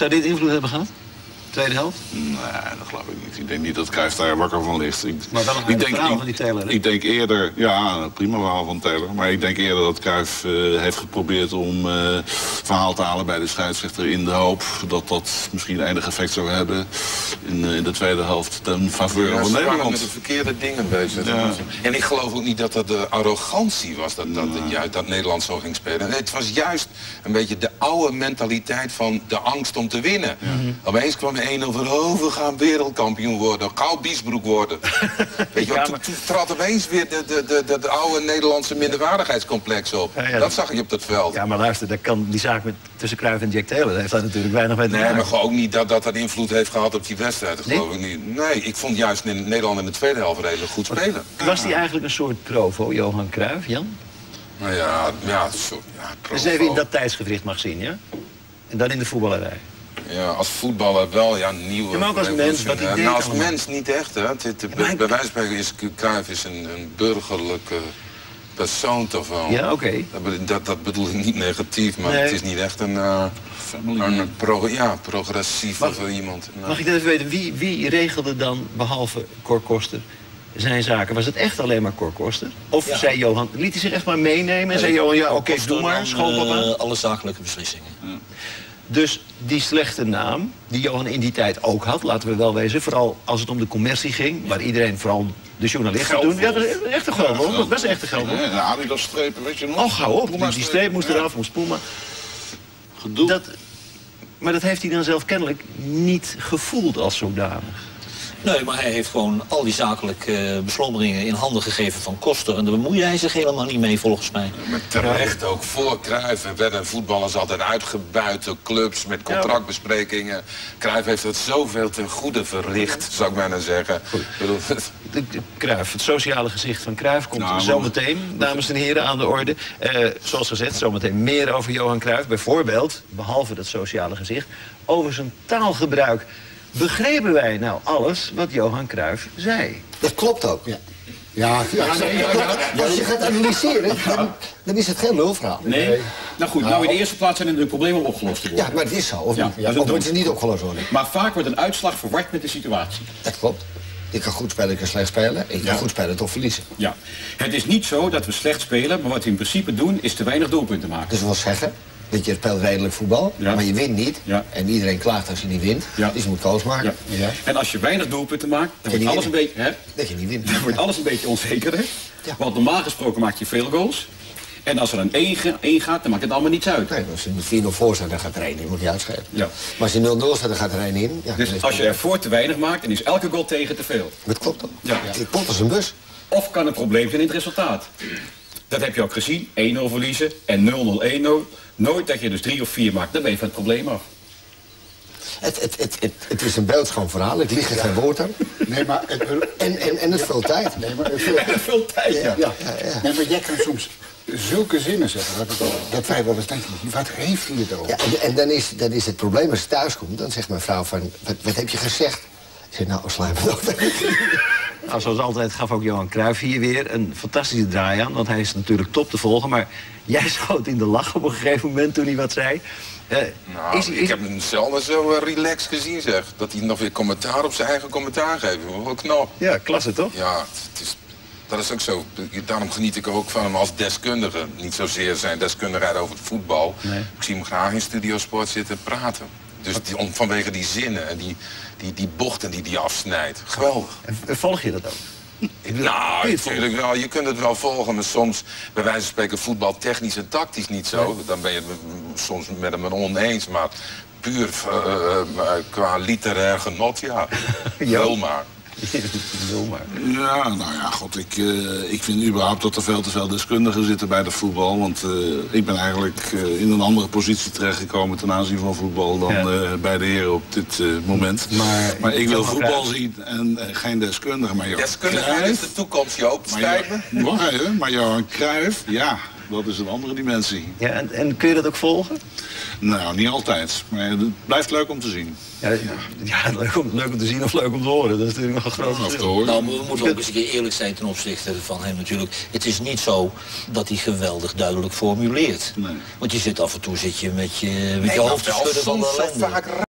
Zou dit invloed hebben gehad? Tweede helft? Nee, dat geloof ik niet. Ik denk niet dat Cruijff daar wakker van ligt. Ik, Maar wel een ik denk, verhaal ik, van die Taylor, hè? ik denk eerder, ja, prima verhaal van Taylor. Maar ik denk eerder dat Cruijff eh, heeft geprobeerd om eh verhaal te halen bij de scheidsrechter... in de hoop dat dat misschien enig effect zou hebben in, eh, in de tweede helft ten faveur Ja, van ze waren Nederland. met de verkeerde dingen bezig. Ja. En ik geloof ook niet dat dat de arrogantie was dat, dat, juist dat Nederland zo ging spelen. Nee, het was juist een beetje de oude mentaliteit van de angst om te winnen. Opeens kwam er één over, gaan wereldkampioen worden, gauw Biesbroek worden. Weet je, Ja, toen, maar- toen trad opeens weer de, de, de, de, de oude Nederlandse minderwaardigheidscomplex op. Ja, ja, dat zag je op dat veld. Ja, maar luister, daar kan die zaak met, tussen Cruijff en Jack Taylor... dat heeft daar natuurlijk weinig mee te Nee, maar gewoon ook niet dat dat, dat invloed heeft gehad op die wedstrijd. Dat geloof ik niet. Nee, ik vond juist in Nederland in de tweede helft redelijk goed spelen. Was die eigenlijk een soort provo, Johan Cruijff, Jan? Nou ja, ja, zo, ja Als je even in provo. dat tijdsgevricht mag zien, ja? En dan in de voetballerij. Ja, als voetballer wel, ja, nieuwe... Ja, maar ook als mens, wat deed nou, als allemaal. mens niet echt, hè. Het, het- hij- bij wijze van spreken is is een, een burgerlijke persoon toch wel. Ja, oké. Dat, dat, dat bedoel ik niet negatief, maar Nee. het is niet echt een... eh, Family een pro, ja, progressief of iemand. Nou, Mag ik dat even weten? Wie, wie regelde dan, behalve Cor Koster, zijn zaken? Was het echt alleen maar Cor Koster? Of Ja. zei Johan, liet hij zich echt maar meenemen? En zei Johan, ja, oké, doe maar, schoonpapa. eh, alle zakelijke beslissingen. Dus die slechte naam, die Johan in die tijd ook had, laten we wel wezen. Vooral als het om de commercie ging, waar iedereen, vooral de journalisten Geld toen... Ja, dat is echt een geld, hoor. Dat was echt een geld, hoor. Nee, de Adidas-strepen, weet je nog? Oh, gauw op. Die, streep moest ja. eraf, moest Puma. Gedoe. Dat, maar dat heeft hij dan zelf kennelijk niet gevoeld als zodanig. Nee, maar hij heeft gewoon al die zakelijke eh, beslommeringen in handen gegeven van Koster. En daar bemoeide hij zich helemaal niet mee, volgens mij. Maar terecht ook voor Cruijff werden voetballers altijd uitgebuit door clubs met contractbesprekingen. Cruijff heeft het zoveel ten goede verlicht, zou ik bijna zeggen. Cruijff, het sociale gezicht van Cruijff komt Nou, zometeen, dames en heren, aan de orde. Eh, zoals gezegd, zometeen meer over Johan Cruijff. Bijvoorbeeld, behalve dat sociale gezicht, over zijn taalgebruik. Begrepen wij nou alles wat Johan Cruijff zei? Dat klopt ook. Ja. Ja, ja, nee, ja, ja. Als je gaat analyseren, dan, dan is het geen lulverhaal. Nee. Nou goed, nou in de eerste plaats zijn er de problemen opgelost te worden. Ja, maar het is zo, of Ja, niet? of moet het niet opgelost worden? Maar vaak wordt een uitslag verward met de situatie. Dat klopt. Ik kan goed spelen, ik kan slecht spelen. Ik kan Ja. goed spelen, toch verliezen. Ja. Het is niet zo dat we slecht spelen, maar wat we in principe doen is te weinig doelpunten maken. Dus dat wil zeggen dat je speelt redelijk voetbal, Ja. maar je wint niet. Ja. En iedereen klaagt als je niet wint. Ja. Dus je moet goals maken. Ja. En als je weinig doelpunten maakt, dan wordt alles een beetje, hè, Dat je niet wint. dan wordt alles een beetje onzekerder. Want normaal gesproken maak je veel goals. En als er een 1, ge- 1 gaat, dan maakt het allemaal niets uit. Nee, als je met 4-0 voor staat, dan gaat er één in, moet je uitschrijven. Ja. Maar als je 0-0 staat, dan gaat er één in. Ja, dan Dus als je het- er voor te weinig maakt, dan is elke goal tegen te veel. Dat klopt ook. Ja. Het klopt als een bus. Of kan een probleem zijn in het resultaat. Dat heb je ook gezien. 1-0 verliezen en 0-0, 1-0. Nooit dat je dus 3 of 4 maakt. Dan ben je van het probleem af. Het, het, het, het, het is een beeldschoon verhaal. Ik lieg er geen woord aan. Nee, maar het, En, en, en het vult tijd. nee, maar het, Veel tijd, ja. ja. Nee, maar jij kan soms zulke zinnen zeggen. Dat, het, dat wij wel eens denken, wat heeft hij het over? Ja, en, dan, is, dan is het probleem als je thuis komt, dan zegt mijn vrouw van, wat, wat heb je gezegd? Ik zeg, nou, me op. Nou, zoals altijd gaf ook Johan Cruijff hier weer een fantastische draai aan. Want hij is natuurlijk top te volgen. Maar jij schoot in de lach op een gegeven moment toen hij wat zei. Eh, nou, is, ik heb hem zelden zo eh, relaxed gezien, zeg. Dat hij nog weer commentaar op zijn eigen commentaar geeft. Wel knap. Ja, klasse toch? Ja, het is, dat is ook zo. Daarom geniet ik ook van hem als deskundige. Niet zozeer zijn deskundigheid over het voetbal. Nee. Ik zie hem graag in Studio Sport zitten praten. Dus die, om, vanwege die zinnen en die, die, die bochten die hij afsnijdt. Geweldig. En Volg je dat ook? Ik Nou, je natuurlijk wel. Je kunt het wel volgen, maar soms, bij wijze van spreken, voetbal technisch en tactisch niet zo. Dan ben je het soms met hem oneens, maar puur eh, eh, qua literair genot, ja. Ja. Wel maar. Maar. Ja, nou ja, god, ik, eh, ik vind überhaupt dat er veel te veel deskundigen zitten bij de voetbal. Want eh, ik ben eigenlijk eh, in een andere positie terechtgekomen ten aanzien van voetbal dan Ja. eh, bij de heren op dit eh, moment. Maar- ik wil voetbal zien en geen deskundige. Maar Johan is Cruijff- de toekomst, Joop. maar, Spijt me. Even, maar Johan Cruijff, ja, dat is een andere dimensie. Ja, en, en kun je dat ook volgen? Nou, niet altijd, maar het blijft leuk om te zien. Ja, ja leuk, om, leuk om te zien of leuk om te horen. Dat is natuurlijk nog een groot Of te verschil. horen. Nou, maar we moeten ook eens een keer eerlijk zijn ten opzichte van hem natuurlijk. Het is niet zo dat hij geweldig duidelijk formuleert. Nee. Want je zit af en toe zit je met je, met Nee, je hoofd te schudden van de ellende.